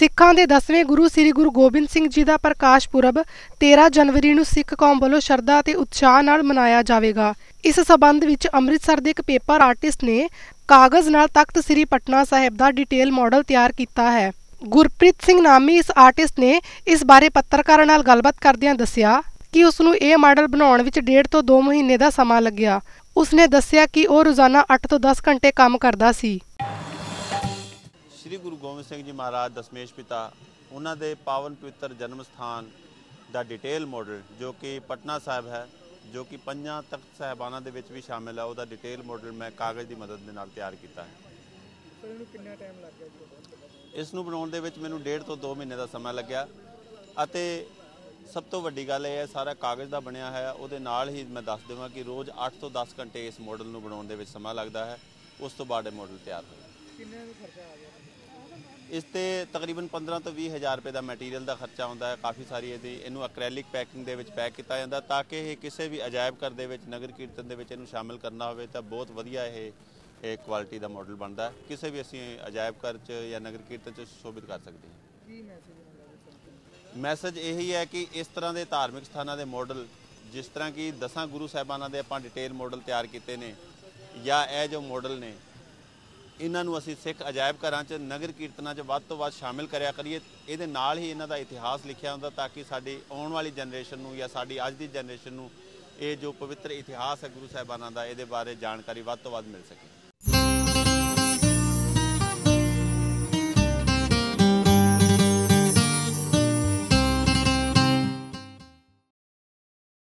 ਸਿੱਖਾਂ ਦੇ 10ਵੇਂ ਗੁਰੂ ਸ੍ਰੀ ਗੁਰੂ ਗੋਬਿੰਦ ਸਿੰਘ ਜੀ ਦਾ ਪ੍ਰਕਾਸ਼ ਪੁਰਬ 13 ਜਨਵਰੀ ਨੂੰ ਸਿੱਖ ਕੌਮ ਵੱਲੋਂ ਸ਼ਰਧਾ ਅਤੇ ਉਤਸ਼ਾਹ ਨਾਲ ਮਨਾਇਆ ਜਾਵੇਗਾ। ਇਸ ਸਬੰਧ ਵਿੱਚ ਅੰਮ੍ਰਿਤਸਰ ਦੇ ਇੱਕ ਪੇਪਰ ਆਰਟਿਸਟ ਨੇ ਕਾਗਜ਼ ਨਾਲ ਤਖਤ ਸ੍ਰੀ ਪਟਨਾ ਸਾਹਿਬ ਦਾ ਡਿਟੇਲ ਮਾਡਲ ਤਿਆਰ ਕੀਤਾ ਹੈ। ਗੁਰਪ੍ਰੀਤ ਸਿੰਘ ਨਾਮੀ ਇਸ ਆਰਟਿਸਟ ਨੇ ਇਸ ਬਾਰੇ ਪੱਤਰਕਾਰਾਂ ਨਾਲ ਗੱਲਬਾਤ ਕਰਦਿਆਂ ਦੱਸਿਆ ਕਿ ਉਸ ਨੂੰ ਇਹ ਮਾਡਲ ਬਣਾਉਣ ਵਿੱਚ ਡੇਢ ਤੋਂ 2 ਮਹੀਨੇ ਦਾ ਸਮਾਂ ਲੱਗਿਆ। ਉਸ ਨੇ ਦੱਸਿਆ ਕਿ ਉਹ ਰੋਜ਼ਾਨਾ 8 ਤੋਂ 10 ਘੰਟੇ ਕੰਮ ਕਰਦਾ ਸੀ। ਸ੍ਰੀ ਗੁਰੂ ਗੋਬਿੰਦ ਸਿੰਘ ਜੀ ਮਹਾਰਾਜ ਦਸ਼ਮੇਸ਼ ਪਿਤਾ ਉਹਨਾਂ ਦੇ ਪਾਵਨ ਪਵਿੱਤਰ ਜਨਮ ਸਥਾਨ ਦਾ ਡਿਟੇਲ ਮਾਡਲ ਜੋ ਕਿ ਪਟਨਾ ਸਾਹਿਬ ਹੈ ਜੋ ਕਿ ਪੰਜਾਂ ਤਖਤ ਸਾਹਿਬਾਨਾਂ ਦੇ ਵਿੱਚ ਵੀ ਸ਼ਾਮਿਲ ਹੈ ਉਹਦਾ ਡਿਟੇਲ ਮਾਡਲ ਮੈਂ ਕਾਗਜ਼ ਦੀ ਮਦਦ ਦੇ ਨਾਲ ਤਿਆਰ ਕੀਤਾ ਹੈ। ਸਰ ਇਹਨੂੰ ਕਿੰਨਾ ਟਾਈਮ ਲੱਗ ਗਿਆ ਜੀ ਇਸ ਨੂੰ ਬਣਾਉਣ ਦੇ ਵਿੱਚ ਮੈਨੂੰ ਡੇਢ ਤੋਂ 2 ਮਹੀਨੇ ਦਾ ਸਮਾਂ ਲੱਗਿਆ ਅਤੇ ਸਭ ਤੋਂ ਵੱਡੀ ਗੱਲ ਇਹ ਹੈ ਸਾਰਾ ਕਾਗਜ਼ ਦਾ ਬਣਿਆ ਹੈ ਉਹਦੇ ਨਾਲ ਹੀ ਮੈਂ ਦੱਸ ਦੇਵਾਂ ਕਿ ਰੋਜ਼ 8 ਤੋਂ 10 ਘੰਟੇ ਇਸ ਮਾਡਲ ਨੂੰ ਬਣਾਉਣ ਦੇ ਵਿੱਚ ਸਮਾਂ ਲੱਗਦਾ ਹੈ ਉਸ ਤੋਂ ਬਾਅਦ ਇਹ ਮਾਡਲ ਤਿਆਰ ਹੋਇਆ ਕਿੰਨਾ ਖਰਚਾ ਆ ਗਿਆ? ਇਸ ਤੇ ਤਕਰੀਬਨ 15 ਤੋਂ 20 ਹਜ਼ਾਰ ਰੁਪਏ ਦਾ ਮਟੀਰੀਅਲ ਦਾ ਖਰਚਾ ਆਉਂਦਾ ਹੈ। ਕਾਫੀ ਸਾਰੀ ਇਹਦੀ ਇਹਨੂੰ ਐਕ੍ਰੈਲਿਕ ਪੈਕਿੰਗ ਦੇ ਵਿੱਚ ਪੈਕ ਕੀਤਾ ਜਾਂਦਾ ਤਾਂ ਕਿ ਇਹ ਕਿਸੇ ਵੀ ਅਜਾਇਬ ਘਰ ਦੇ ਵਿੱਚ ਨਗਰ ਕੀਰਤਨ ਦੇ ਵਿੱਚ ਇਹਨੂੰ ਸ਼ਾਮਿਲ ਕਰਨਾ ਹੋਵੇ ਤਾਂ ਬਹੁਤ ਵਧੀਆ ਇਹ ਇਹ ਕੁਆਲਿਟੀ ਦਾ ਮਾਡਲ ਬਣਦਾ ਹੈ। ਕਿਸੇ ਵੀ ਅਸੀਂ ਅਜਾਇਬ ਘਰ 'ਚ ਜਾਂ ਨਗਰ ਕੀਰਤਨ 'ਚ ਸ਼ੋਭਿਤ ਕਰ ਸਕਦੇ ਹਾਂ। ਕੀ ਮੈਸੇਜ ਹੁੰਦਾ ਮੈਸੇਜ ਇਹੀ ਹੈ ਕਿ ਇਸ ਤਰ੍ਹਾਂ ਦੇ ਧਾਰਮਿਕ ਸਥਾਨਾਂ ਦੇ ਮਾਡਲ ਜਿਸ ਤਰ੍ਹਾਂ ਕਿ ਦਸਾਂ ਗੁਰੂ ਸਾਹਿਬਾਨਾਂ ਦੇ ਆਪਾਂ ਡਿਟੇਲ ਮਾਡਲ ਤਿਆਰ ਕੀਤੇ ਨੇ ਜਾਂ ਇਹ ਜੋ ਮਾਡਲ ਨੇ ਇਹਨਾਂ ਨੂੰ ਅਸੀਂ ਸਿੱਖ ਅਜਾਇਬ ਘਰਾਂ 'ਚ, ਨਗਰ ਕੀਰਤਨਾਂ 'ਚ ਵੱਧ ਤੋਂ ਵੱਧ ਸ਼ਾਮਿਲ ਕਰਿਆ ਕਰੀਏ। ਇਹਦੇ ਨਾਲ ਹੀ ਇਹਨਾਂ ਦਾ ਇਤਿਹਾਸ ਲਿਖਿਆ ਹੁੰਦਾ ਤਾਂ ਕਿ ਸਾਡੀ ਆਉਣ ਵਾਲੀ ਜਨਰੇਸ਼ਨ ਨੂੰ ਜਾਂ ਸਾਡੀ ਅੱਜ ਦੀ ਜਨਰੇਸ਼ਨ ਨੂੰ ਇਹ ਜੋ ਪਵਿੱਤਰ ਇਤਿਹਾਸ ਹੈ ਗੁਰੂ ਸਾਹਿਬਾਨਾਂ ਦਾ, ਇਹਦੇ ਬਾਰੇ ਜਾਣਕਾਰੀ ਵੱਧ ਤੋਂ ਵੱਧ ਮਿਲ ਸਕੇ।